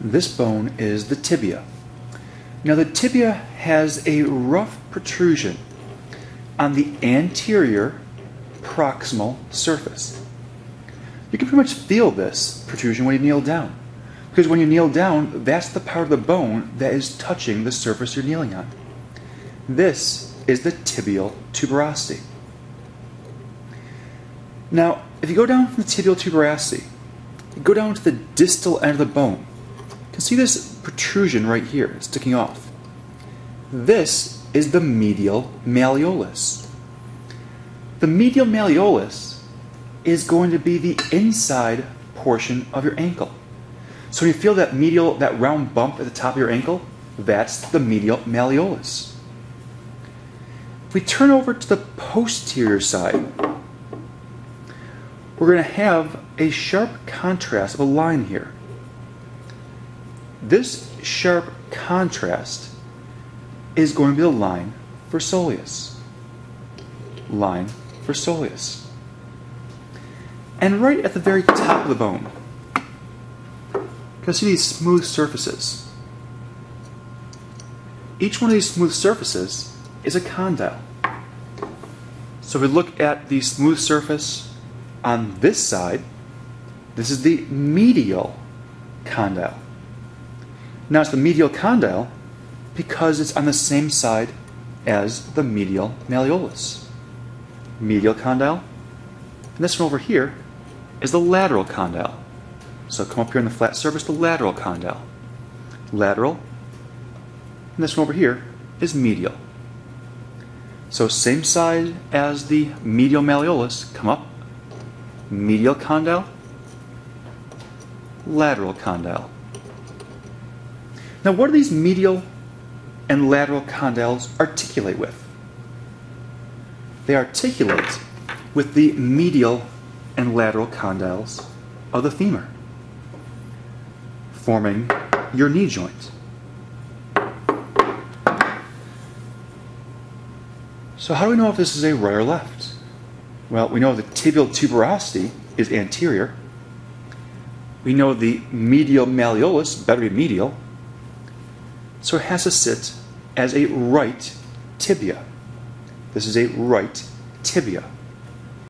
This bone is the tibia. Now, the tibia has a rough protrusion on the anterior proximal surface. You can pretty much feel this protrusion when you kneel down. Because when you kneel down, that's the part of the bone that is touching the surface you're kneeling on. This is the tibial tuberosity. Now, if you go down from the tibial tuberosity, you go down to the distal end of the bone, can see this protrusion right here sticking off. This is the medial malleolus. The medial malleolus is going to be the inside portion of your ankle. So when you feel that medial, that round bump at the top of your ankle, that's the medial malleolus. If we turn over to the posterior side, we're going to have a sharp contrast of a line here. This sharp contrast is going to be the line for soleus. Line for soleus. And right at the very top of the bone, you can see these smooth surfaces. Each one of these smooth surfaces is a condyle. So if we look at the smooth surface on this side, this is the medial condyle. Now it's the medial condyle because it's on the same side as the medial malleolus. Medial condyle. And this one over here is the lateral condyle. So come up here on the flat surface, the lateral condyle. Lateral. And this one over here is medial. So same side as the medial malleolus, come up. Medial condyle, lateral condyle. Now what do these medial and lateral condyles articulate with? They articulate with the medial and lateral condyles of the femur, forming your knee joint. So, how do we know if this is a right or left? Well, we know the tibial tuberosity is anterior. We know the medial malleolus better be medial. So it has to sit as a right tibia. This is a right tibia.